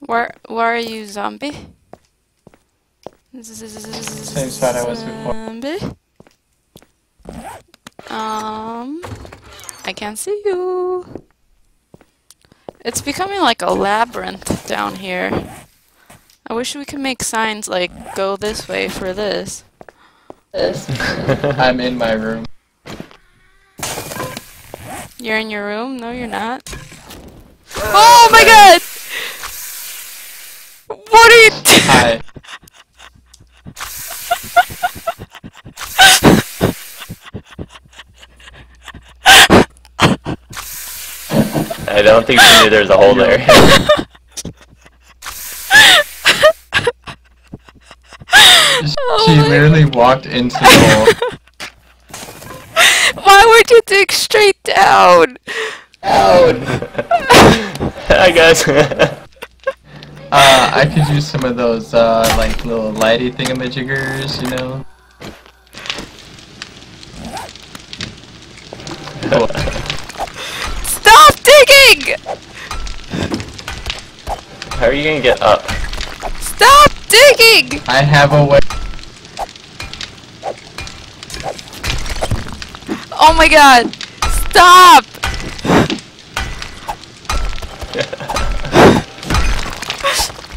Where where are you, zombie? Same spot I was before. Zombie. Um, I can't see you. It's becoming like a labyrinth down here. I wish we could make signs like go this way for this. This. I'm in my room. You're in your room? No, you're not. Oh my god! What are you doing? Hi. I don't think she knew there was a hole there. Oh she my- literally walked into the hole. Why would you dig straight down? down? Hi guys. Uh, I could use some of those, uh, like, little lighty thingamajiggers, you know? Stop digging! How are you gonna get up? Stop digging! I have a way. Oh my god! Stop!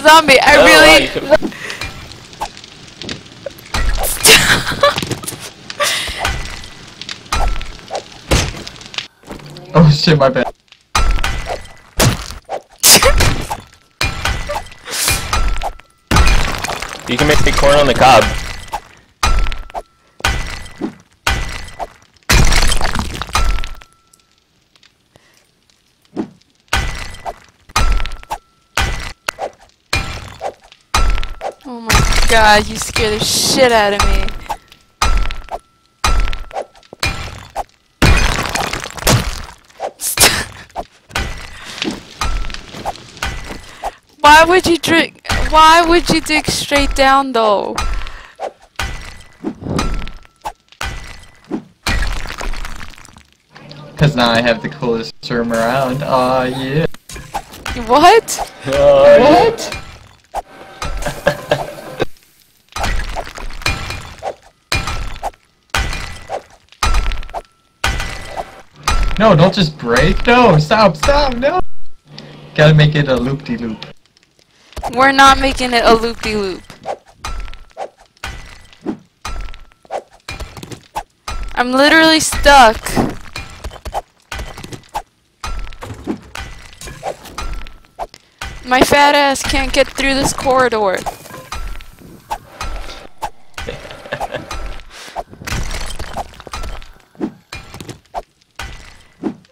Zombie, I really. you can- Oh shit, my bad. You can make the corn on the cob. Oh my god, you scared the shit out of me. Why would you drink? Why would you dig straight down though? Cause now I have the coolest room around. Aw, yeah. What? what? No, don't just break. No, stop, stop, no. Gotta make it a loop-de-loop. We're not making it a loopy loop. I'm literally stuck. My fat ass can't get through this corridor.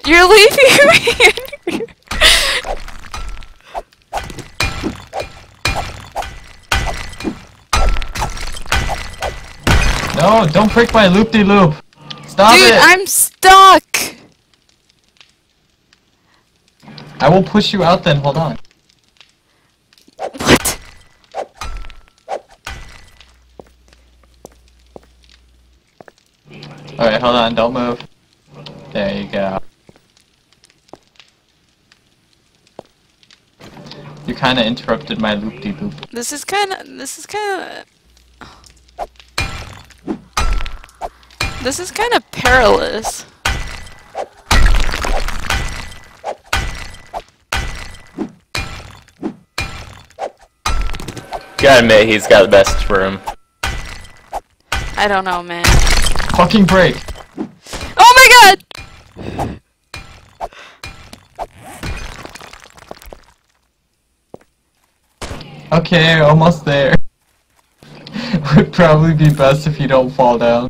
You're leaving me. No, don't break my loop-de-loop. Stop Dude, it. I'm stuck. I will push you out then, hold on. What? Alright, hold on, don't move. There you go. You kinda interrupted my loop-de-loop. This is kind of. This is kind of. This is kind of perilous. Gotta admit, he's got the best room. I don't know, man. Fucking break! Oh my god! Okay, almost there. Would probably be best if you don't fall down.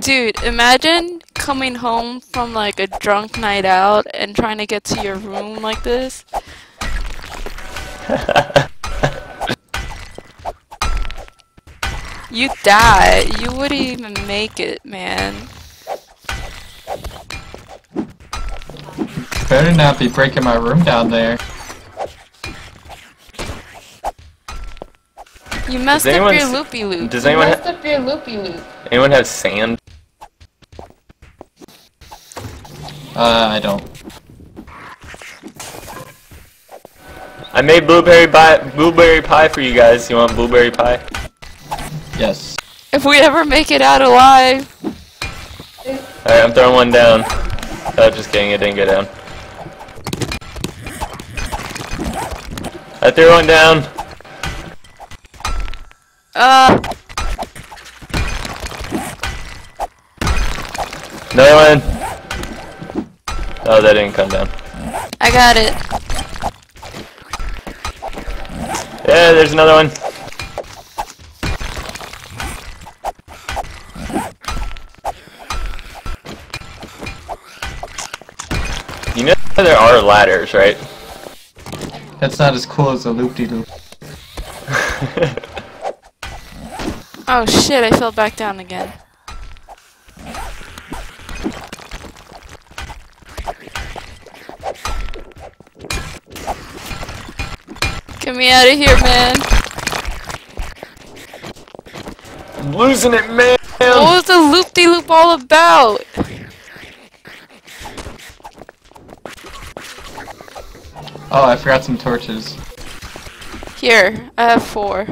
Dude, imagine coming home from like a drunk night out and trying to get to your room like this. You die. You wouldn't even make it, man. Better not be breaking my room down there. You messed Does up your anyone loopy loop. Does anyone Messed ha- up your loopy loop. anyone have sand? Uh, I don't. I made blueberry pie blueberry pie for you guys. You want blueberry pie? Yes. If we ever make it out alive. Alright, I'm throwing one down. Oh, just kidding, it didn't go down. I threw one down. Uh, Another one. Oh, that didn't come down. I got it. Yeah, there's another one. You know there are ladders, right? That's not as cool as a loop-de-loop. Oh shit, I fell back down again. Get me out of here, man. I'm losing it, man! What was the loop-de-loop all about? Oh, I forgot some torches. Here, I have four.